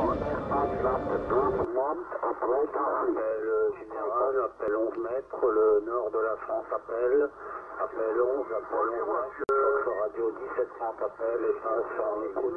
North Fox off the door. appel euh, général, appel 11 mètres, le nord de la France appelle, appel 11, appel 11 Radio 1700 appelle et ça, ça écoute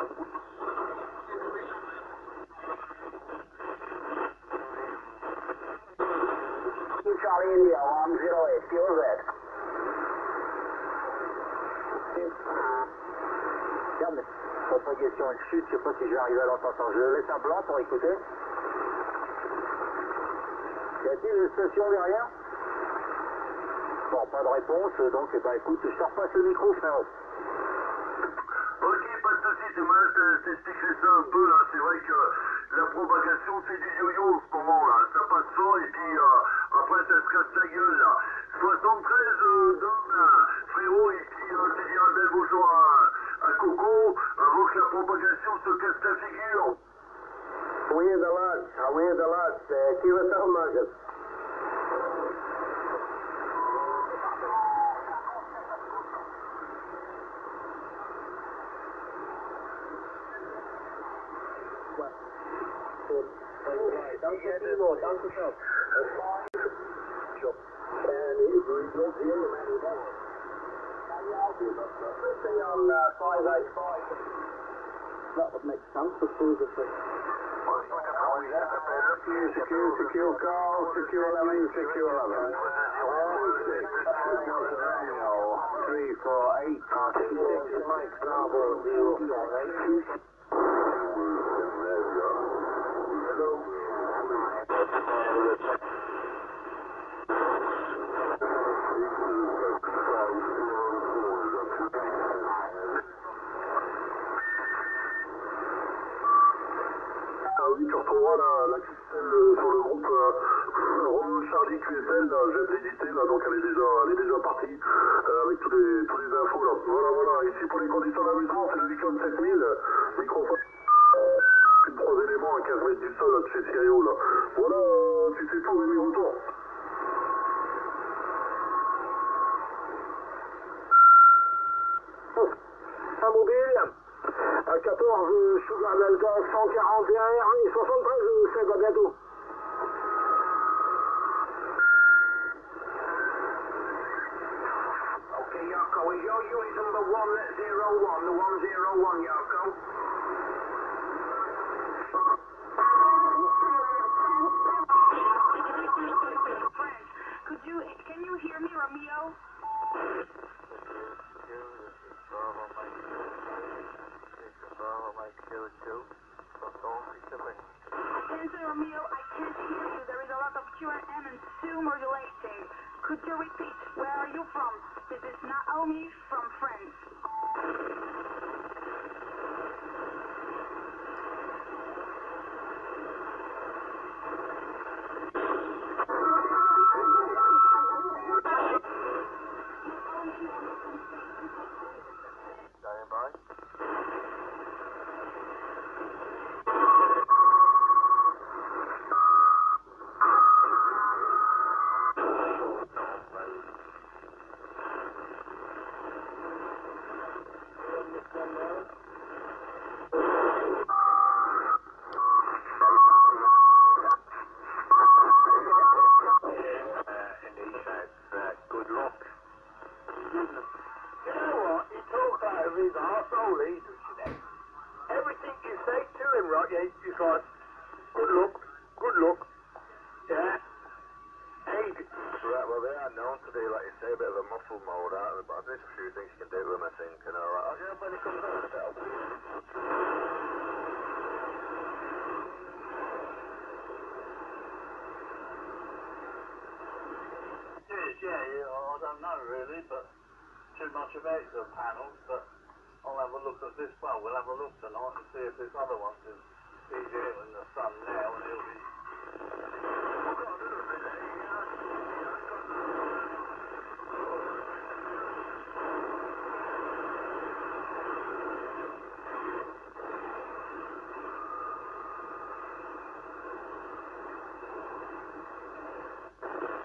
Charlie India, 108, Tiens, mais pas la question elle chute, je sais pas si je vais arriver à l'entendre. Je laisse un blanc pour écouter. Y a-t-il une station derrière Bon, pas de réponse, donc eh ben, écoute, je serre pas le micro, frérot. Euh, c'est moi, ça un peu, là. C'est vrai que euh, la propagation fait du yo-yo en ce moment, là. Ça passe fort et puis euh, après, ça se casse la gueule, là. 73 euh, d'hommes, frérot, et puis euh, tu dis un bel bonjour à, Coco avant que la propagation se casse la figure. Oui, the lads, là, the lads. keep Danke, Timo. Danke, Schatz. And he's rebuilt the Illuminator down. Sitting on uh, 585. That would make sense for Cruiser 6. Secure, secure, Carl, secure 11, secure 11. 348, 6, Mike, Bravo, 0, 8. Ah oui, tu retrouveras la QSL euh, sur le groupe euh, Charlie QSL. Je vais te là, donc elle est déjà partie euh, avec toutes les infos. Voilà, voilà, ici pour les conditions d'amusement, c'est le 87000. ces là. Voilà, euh, tu fais tout, Rémi, retour. Un mobile, à 14, Sugar Delta, 141, derrière, et 73, c'est va bientôt. OK, Yoko, is your number 101, the 101, Yoko? you can you hear me, Romeo? Attention, Romeo, I can't hear you. There is a lot of QRM and still modulating. Could you repeat? Where are you from? This is Naomi of his arsehole either, you know. Everything you say to him, right, yeah, he's like, good luck, good luck. Yeah. Hey. Right, well, they are known to be, like you say, a bit of a muffled mold, aren't they? But there's a few things you can do with them, I think, and all that. I'll when he comes out of yeah, yeah, I don't know really, but too much about the panels, but I'll have a look at this one. We'll have a look tonight and see if this other one can be here in the sun now and he'll be.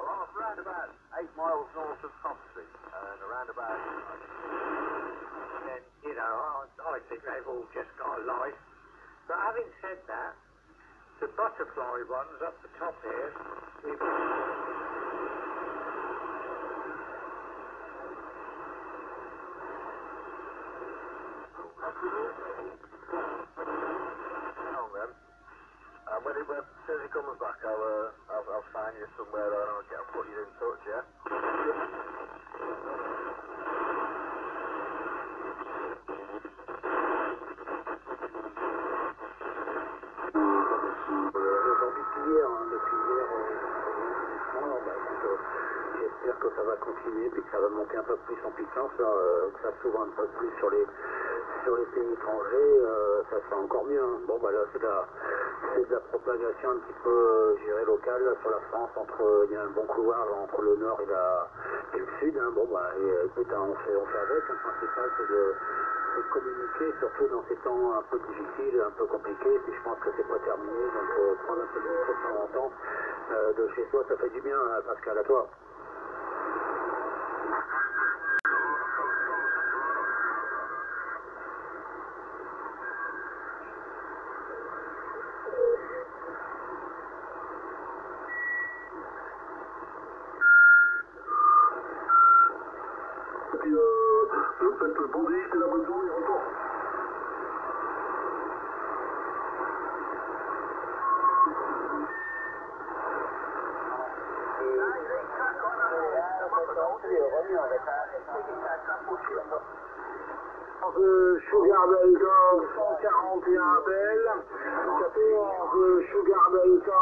Oh, about eight miles north of Coventry and around about I, I think they've all just got a life. But having said that, the butterfly ones up the top here, we've uh, when it when, as soon he comes back, I'll, uh, I'll, I'll find you somewhere and I'll get, I'll put you in touch, yeah? j'espère que ça va continuer puis que ça va monter un peu plus en puissance, hein, euh, que ça s'ouvre un peu plus sur les, sur les pays étrangers, euh, ça sera encore mieux. Hein. Bon, bah là, c'est de, la propagation un petit peu, gérée euh, locale sur la France. Entre, il y a un bon couloir entre le nord et, la, le sud. Hein. Bon, bah, écoute, on, on fait avec. Le principal, c'est de, communiquer, surtout dans ces temps un peu difficiles, un peu compliqués. et je pense que c'est pas terminé, donc euh, prendre un peu de temps en temps euh, de chez soi, ça fait du bien, hein, Pascal, à toi. faites le bandit, c'est la bonne zone et retour. Sugar Delta 141 appel, Capé Sugar Delta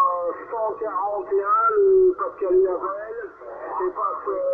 141, le Pascal Laval, et passe euh,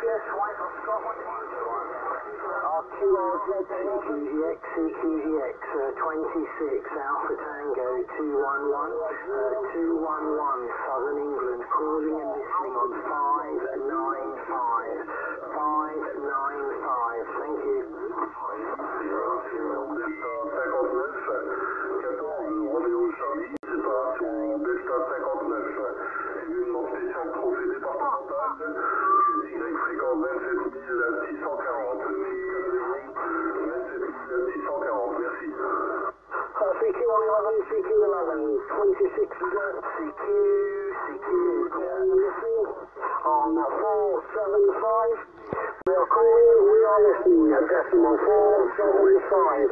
RQRZQGX, uh, 26 Alpha Tango 211, uh, 211 Southern England, calling and listening on 595, 595. Nancy Kilo and 26 dot CQ, CQ, listening on 475. We are calling, we are listening at decimal 475.